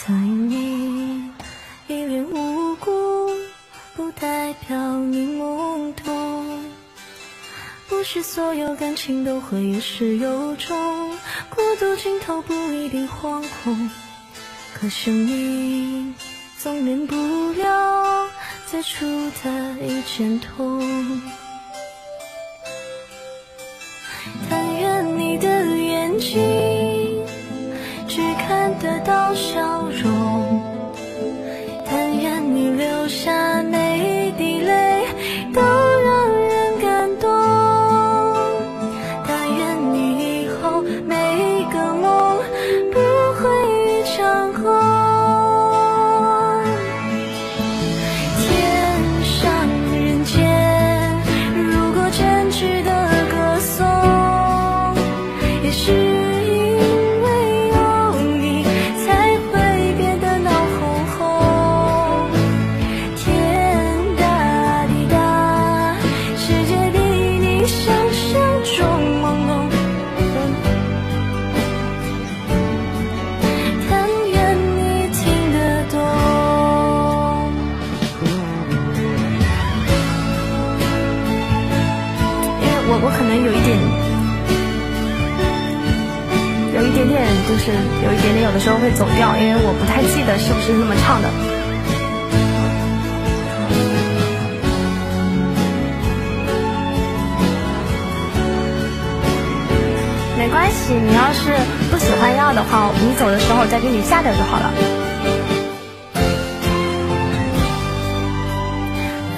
所以你一脸无辜，不代表你懵懂。不是所有感情都会有始有终，孤独尽头不一定惶恐。可是你总免不了最初的一阵痛。但愿你的眼睛只看得到笑点，有一点点，就是有一点点，有的时候会走调，因为我不太记得是不是那么唱的。没关系，你要是不喜欢要的话，你走的时候再给你下掉就好了。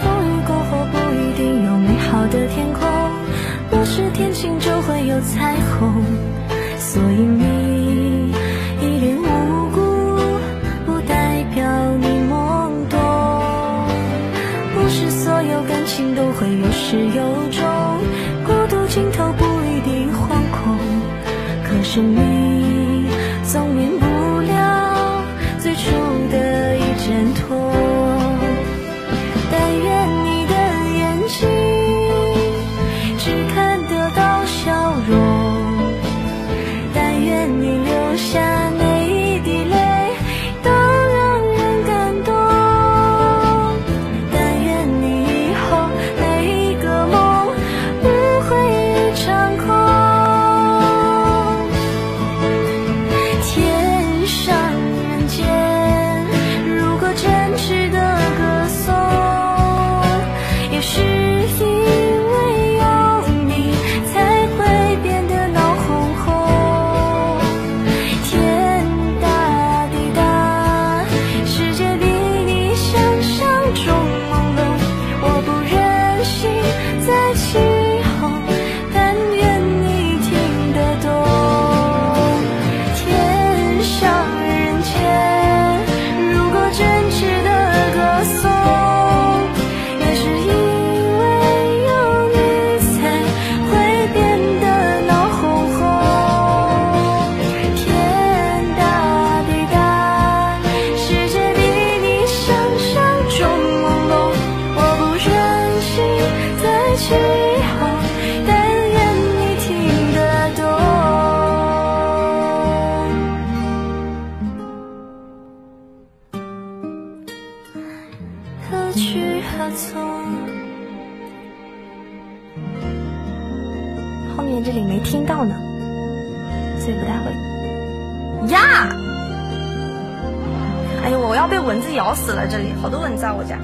风雨过后不一定有美好的天空，不是天晴就会有彩虹。所以你一脸无辜，不代表你懵懂。不是所有感情都会有始有终，孤独尽头不一定惶恐。可是你后面这里没听到呢，所以不太会。呀！哎呦，我要被蚊子咬死了！这里好多蚊子啊，我家。